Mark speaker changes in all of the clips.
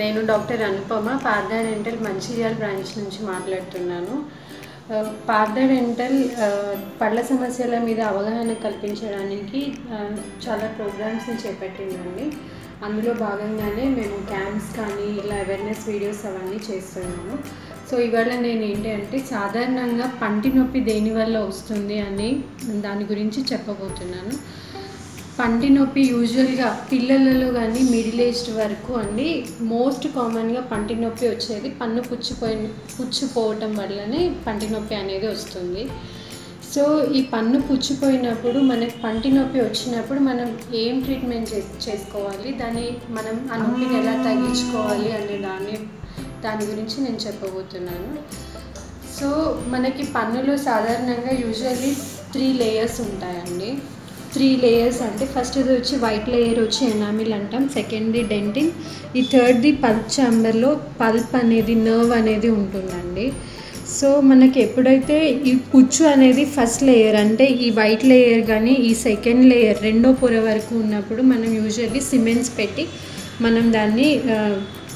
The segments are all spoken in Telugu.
Speaker 1: నేను doctor Anupama Partha dental Mancherial branch నుంచి మాట్లాడుతున్నాను. ఆ, పార్థ డెంటల్ పళ్ళ సమస్యల మీద అవగాహన కల్పించడానికి చాలా ప్రోగ్రామ్స్ని చేపట్టిందండి. అందులో భాగంగానే మేము క్యాంప్స్ కానీ ఇలా అవేర్నెస్ వీడియోస్ అవన్నీ చేస్తున్నాము. సో ఇవాళ నేను ఏంటి అంటే సాధారణంగా పంటి నొప్పి దేని వల్ల వస్తుంది అని దాని గురించి చెప్పబోతున్నాను. పంటి నొప్పి యూజువల్గా పిల్లలలో కానీ మిడిల్ ఏజ్డ్ వరకు అండి మోస్ట్ కామన్గా పంటి నొప్పి వచ్చేది పన్ను పుచ్చిపోయి పుచ్చిపోవటం వల్లనే పంటి నొప్పి అనేది వస్తుంది. సో ఈ పన్ను పుచ్చిపోయినప్పుడు మనకి పంటి నొప్పి వచ్చినప్పుడు మనం ఏం ట్రీట్మెంట్ చే చేసుకోవాలి? దాన్ని మనం ఆ నొప్పిని ఎలా తగ్గించుకోవాలి అనే దాన్ని దాని గురించి నేను చెప్పబోతున్నాను. సో మనకి పన్నులో సాధారణంగా యూజువల్లీ త్రీ లేయర్స్ ఉంటాయండి. త్రీ లేయర్స్ అంటే ఫస్ట్ ఇది వచ్చి వైట్ లేయర్ వచ్చి ఎనామిల్ అంటాం సెకండ్ది డెంటిన్ ఈ థర్డ్ది పల్ప్ ఛాంబర్లో పల్ప్ అనేది నర్వ్ అనేది ఉంటుందండి. సో మనకి ఎప్పుడైతే ఈ పుచ్చు అనేది ఫస్ట్ లేయర్ అంటే ఈ వైట్ లేయర్ కానీ ఈ సెకండ్ లేయర్ రెండో పొర వరకు ఉన్నప్పుడు మనం యూజువల్లీ సిమెంట్స్ పెట్టి మనం దాన్ని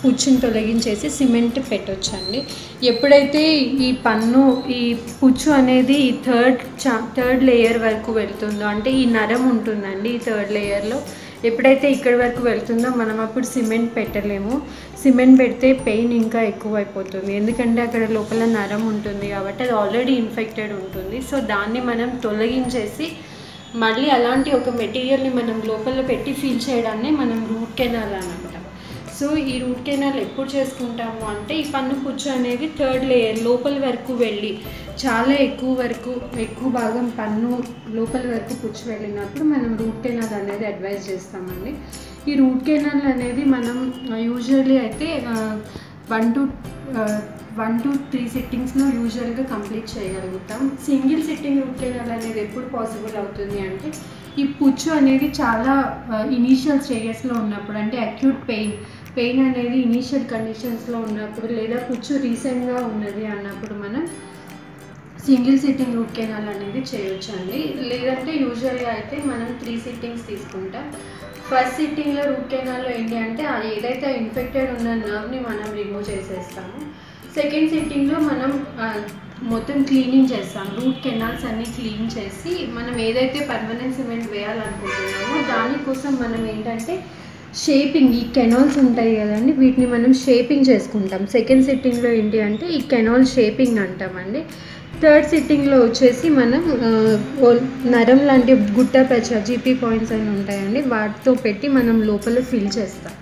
Speaker 1: పుచ్చుని తొలగించేసి సిమెంట్ పెట్టొచ్చండి. ఎప్పుడైతే ఈ పన్ను ఈ పుచ్చు అనేది ఈ థర్డ్ చా థర్డ్ లేయర్ వరకు వెళ్తుందో అంటే ఈ నరం ఉంటుందండి ఈ థర్డ్ లేయర్లో ఎప్పుడైతే ఇక్కడి వరకు వెళ్తుందో మనం అప్పుడు సిమెంట్ పెట్టలేము. సిమెంట్ పెడితే పెయిన్ ఇంకా ఎక్కువ అయిపోతుంది ఎందుకంటే అక్కడ లోపల నరం ఉంటుంది కాబట్టి అది ఆల్రెడీ ఇన్ఫెక్టెడ్ ఉంటుంది. సో దాన్ని మనం తొలగించేసి మళ్ళీ అలాంటి ఒక మెటీరియల్ని మనం లోపల పెట్టి ఫీల్ చేయడాన్ని మనం రూట్ కెనాల్ అని సో ఈ రూట్ కెనాల్ ఎప్పుడు చేసుకుంటాము అంటే ఈ పన్ను పుచ్చు అనేది థర్డ్ లేయర్ లోపల వరకు వెళ్ళి చాలా ఎక్కువ వరకు ఎక్కువ భాగం పన్ను లోపల వరకు పుచ్చు వెళ్ళినప్పుడు మనం రూట్ కెనాల్ అనేది అడ్వైజ్ చేస్తామండి. ఈ రూట్ కెనాల్ అనేది మనం యూజువల్లీ అయితే one two one two three సిట్టింగ్స్లో యూజువల్గా కంప్లీట్ చేయగలుగుతాం. సింగిల్ సిట్టింగ్ రూట్ కెనాల్ అనేది ఎప్పుడు పాసిబుల్ అవుతుంది అంటే ఈ పుచ్చు అనేది చాలా ఇనీషియల్ స్టేజెస్లో ఉన్నప్పుడు అంటే అక్యూట్ పెయిన్ పెయిన్ అనేది ఇనీషియల్ కండిషన్స్లో ఉన్నప్పుడు లేదా పుచ్చు రీసెంట్గా ఉన్నది అన్నప్పుడు మనం సింగిల్ సిట్టింగ్ రూట్ కెనాల్ అనేది చేయొచ్చు అండి. లేదంటే యూజువల్గా అయితే మనం త్రీ సిట్టింగ్స్ తీసుకుంటాం. ఫస్ట్ సిట్టింగ్లో రూట్ కెనాల్లో ఏంటి అంటే అది ఏదైతే ఇన్ఫెక్టెడ్ ఉన్న నర్వ్ని మనం రిమూవ్ చేసేస్తాము. సెకండ్ సిట్టింగ్లో మనం మొత్తం క్లీనింగ్ చేస్తాం. రూట్ కెనాల్స్ అన్నీ క్లీన్ చేసి మనం ఏదైతే పర్మనెంట్ సిమెంట్ వేయాలనుకుంటున్నామో దానికోసం మనం ఏంటంటే షేపింగ్ ఈ కెనాల్స్ ఉంటాయి కదండి వీటిని మనం షేపింగ్ చేసుకుంటాం. సెకండ్ సిట్టింగ్లో ఏంటి అంటే ఈ కెనాల్ షేపింగ్ అంటామండి. థర్డ్ సిట్టింగ్లో వచ్చేసి మనం నరం లాంటి గుట్ట పెచ్చ జీపీ పాయింట్స్ అని ఉంటాయండి. వాటితో పెట్టి మనం లోపల ఫిల్ చేస్తాం.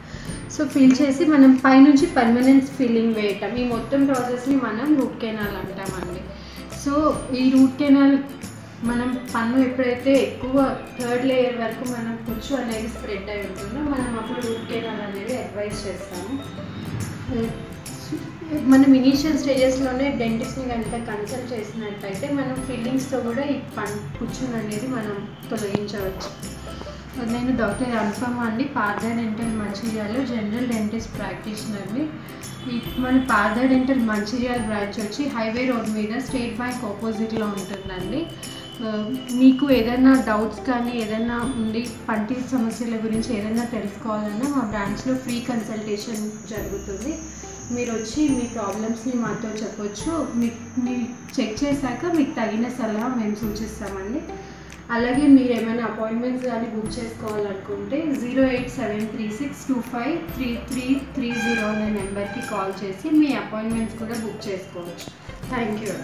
Speaker 1: సో ఫిల్ చేసి మనం పైనుంచి పర్మనెంట్ ఫిల్లింగ్ వేయటం. ఈ మొత్తం ప్రాసెస్ని మనం రూట్ కెనాల్ అంటామండి. సో ఈ రూట్ కెనాల్ మనం పన్ను ఎప్పుడైతే ఎక్కువ థర్డ్ లేయర్ వరకు మనం పుచ్చు అనేది స్ప్రెడ్ అయి ఉంటుందో మనం అప్పుడు రూట్ కెనాల్ అనేది అడ్వైస్ చేస్తాము. మనం ఇనీషియల్ స్టేజెస్లోనే డెంటిస్ట్ని కనుక కన్సల్ట్ చేసినట్టయితే మనం ఫిల్లింగ్స్తో కూడా ఈ పన్ పుచ్చును అనేది మనం తొలగించవచ్చు. నేను డాక్టర్ అనుపమ అండి Partha dental Mancherial general dentist ప్రాక్టీషనర్ని మన పార్థ డెంటల్ మంచిర్యాల బ్రాంచ్ వచ్చి హైవే రోడ్ మీద స్టేట్ బ్యాంక్ ఆపోజిట్లో ఉంటుందండి. మీకు ఏదైనా డౌట్స్ కానీ ఏదైనా ఉండి పంటి సమస్యల గురించి ఏదైనా తెలుసుకోవాలన్నా మా బ్రాంచ్లో ఫ్రీ కన్సల్టేషన్ జరుగుతుంది. మీరు వచ్చి మీ ప్రాబ్లమ్స్ని మాతో చెప్పొచ్చు. మీ మీ చెక్ చేశాక మీకు తగిన సలహా మేము సూచిస్తామండి. అలాగే మీరు ఏమైనా అపాయింట్మెంట్స్ కానీ బుక్ చేసుకోవాలనుకుంటే zero eight seven three six two five three three three zero అనే నెంబర్కి కాల్ చేసి మీ అపాయింట్మెంట్స్ కూడా బుక్ చేసుకోవచ్చు. Thank you